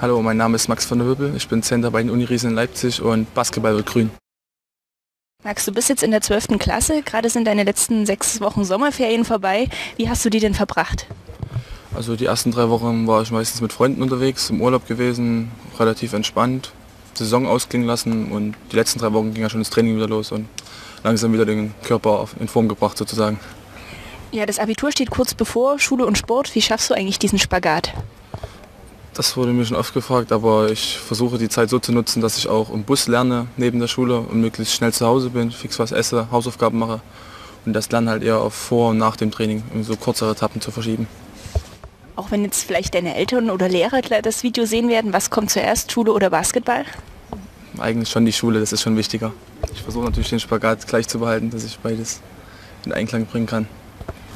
Hallo, mein Name ist Max von der Wippel. Ich bin Center bei den Uniriesen in Leipzig und Basketball wird grün. Max, du bist jetzt in der 12. Klasse. Gerade sind deine letzten sechs Wochen Sommerferien vorbei. Wie hast du die denn verbracht? Also die ersten drei Wochen war ich meistens mit Freunden unterwegs, im Urlaub gewesen, relativ entspannt, Saison ausklingen lassen und die letzten drei Wochen ging ja schon das Training wieder los und langsam wieder den Körper in Form gebracht sozusagen. Ja, das Abitur steht kurz bevor, Schule und Sport. Wie schaffst du eigentlich diesen Spagat? Das wurde mir schon oft gefragt, aber ich versuche die Zeit so zu nutzen, dass ich auch im Bus lerne neben der Schule und möglichst schnell zu Hause bin, fix was esse, Hausaufgaben mache und das Lernen halt eher auf vor und nach dem Training in so kürzere Etappen zu verschieben. Auch wenn jetzt vielleicht deine Eltern oder Lehrer das Video sehen werden, was kommt zuerst, Schule oder Basketball? Eigentlich schon die Schule, das ist schon wichtiger. Ich versuche natürlich den Spagat gleich zu behalten, dass ich beides in Einklang bringen kann.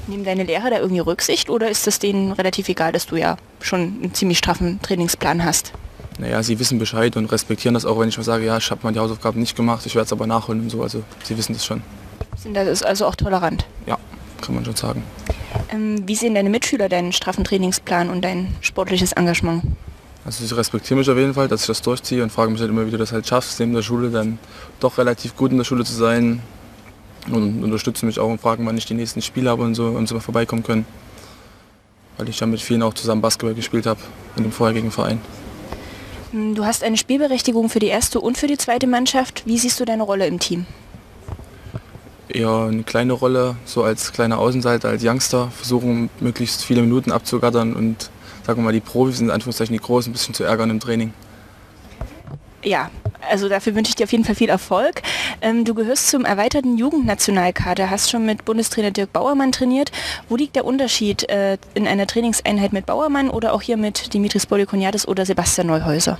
Nehmen deine Lehrer da irgendwie Rücksicht oder ist es denen relativ egal, dass du ja schon einen ziemlich straffen Trainingsplan hast? Naja, sie wissen Bescheid und respektieren das auch, wenn ich mal sage, ja, ich habe mal die Hausaufgaben nicht gemacht, ich werde es aber nachholen und so. Also sie wissen das schon. Sind das also auch tolerant? Ja, kann man schon sagen. Ähm, wie sehen deine Mitschüler deinen straffen Trainingsplan und dein sportliches Engagement? Also sie respektieren mich auf jeden Fall, dass ich das durchziehe und fragen mich halt immer, wie du das halt schaffst, neben der Schule dann doch relativ gut in der Schule zu sein und unterstützen mich auch und fragen, wann ich die nächsten Spiele habe und so und so mal vorbeikommen können. Weil ich ja mit vielen auch zusammen Basketball gespielt habe in dem vorherigen Verein. Hm, du hast eine Spielberechtigung für die erste und für die zweite Mannschaft. Wie siehst du deine Rolle im Team? eher eine kleine Rolle, so als kleiner Außenseiter, als Youngster, versuchen möglichst viele Minuten abzugattern und sagen wir mal die Profis in Anführungszeichen die Großen ein bisschen zu ärgern im Training. Ja, also dafür wünsche ich dir auf jeden Fall viel Erfolg. Ähm, du gehörst zum erweiterten Jugendnationalkader, hast schon mit Bundestrainer Dirk Bauermann trainiert. Wo liegt der Unterschied äh, in einer Trainingseinheit mit Bauermann oder auch hier mit Dimitris Polikoniadis oder Sebastian Neuhäuser?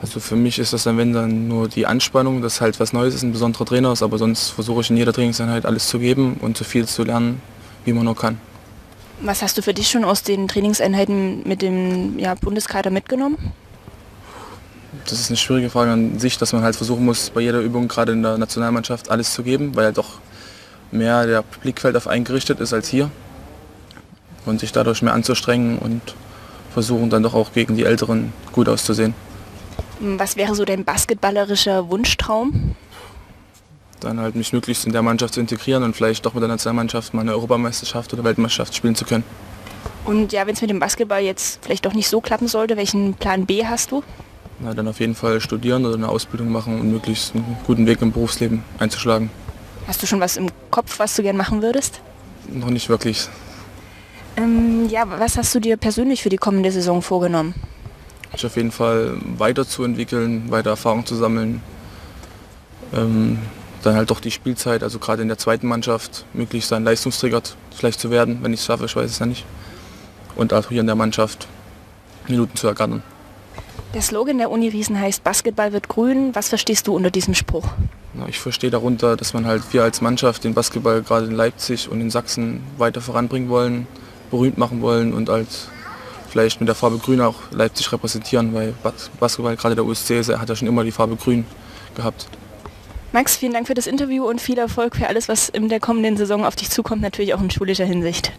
Also für mich ist das dann, wenn dann nur die Anspannung, dass halt was Neues ist, ein besonderer Trainer ist, aber sonst versuche ich in jeder Trainingseinheit alles zu geben und so viel zu lernen, wie man nur kann. Was hast du für dich schon aus den Trainingseinheiten mit dem ja, Bundeskader mitgenommen? Das ist eine schwierige Frage an sich, dass man halt versuchen muss, bei jeder Übung, gerade in der Nationalmannschaft, alles zu geben, weil halt doch mehr der Blickfeld auf eingerichtet ist als hier und sich dadurch mehr anzustrengen und versuchen dann doch auch gegen die Älteren gut auszusehen. Was wäre so dein basketballerischer Wunschtraum? Dann halt mich möglichst in der Mannschaft zu integrieren und vielleicht doch mit der Nationalmannschaft mal eine Europameisterschaft oder Weltmeisterschaft spielen zu können. Und ja, wenn es mit dem Basketball jetzt vielleicht doch nicht so klappen sollte, welchen Plan B hast du? Na, dann auf jeden Fall studieren oder eine Ausbildung machen und möglichst einen guten Weg im Berufsleben einzuschlagen. Hast du schon was im Kopf, was du gern machen würdest? Noch nicht wirklich. Ähm, ja, was hast du dir persönlich für die kommende Saison vorgenommen? sich auf jeden Fall weiterzuentwickeln, weiter Erfahrung zu sammeln. Ähm, dann halt doch die Spielzeit, also gerade in der zweiten Mannschaft, möglichst ein Leistungsträger vielleicht zu werden, wenn ich es schaffe, ich weiß es ja nicht. Und auch hier in der Mannschaft Minuten zu ergattern. Der Slogan der Uni Riesen heißt Basketball wird grün. Was verstehst du unter diesem Spruch? Ich verstehe darunter, dass man halt wir als Mannschaft den Basketball gerade in Leipzig und in Sachsen weiter voranbringen wollen, berühmt machen wollen und als vielleicht mit der Farbe Grün auch Leipzig repräsentieren, weil Basketball, gerade der USC, hat ja schon immer die Farbe Grün gehabt. Max, vielen Dank für das Interview und viel Erfolg für alles, was in der kommenden Saison auf dich zukommt, natürlich auch in schulischer Hinsicht.